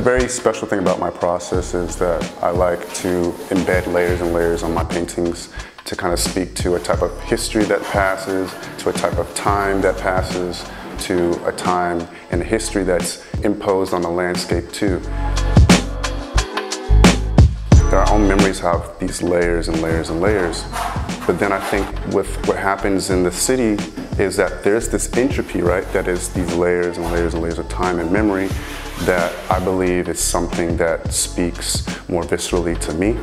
Very special thing about my process is that I like to embed layers and layers on my paintings to kind of speak to a type of history that passes, to a type of time that passes, to a time in history that's imposed on the landscape too. Our own memories have these layers and layers and layers. But then I think with what happens in the city is that there's this entropy, right? That is these layers and layers and layers of time and memory that I believe is something that speaks more viscerally to me.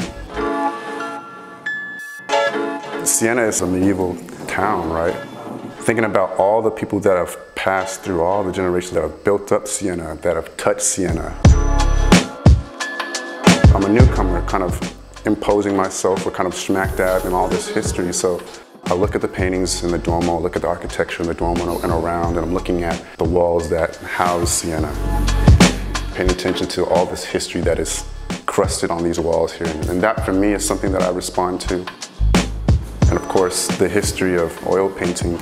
Siena is a medieval town, right? Thinking about all the people that have passed through, all the generations that have built up Siena, that have touched Siena. I'm a newcomer, kind of imposing myself or kind of smack dab in all this history. So I look at the paintings in the Duomo, I look at the architecture in the Duomo and around, and I'm looking at the walls that house Siena. Paying attention to all this history that is crusted on these walls here. And that for me is something that I respond to. And of course, the history of oil painting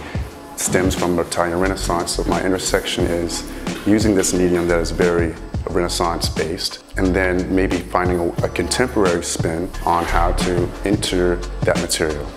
stems from the Italian Renaissance. So my intersection is using this medium that is very Renaissance based, and then maybe finding a, a contemporary spin on how to enter that material.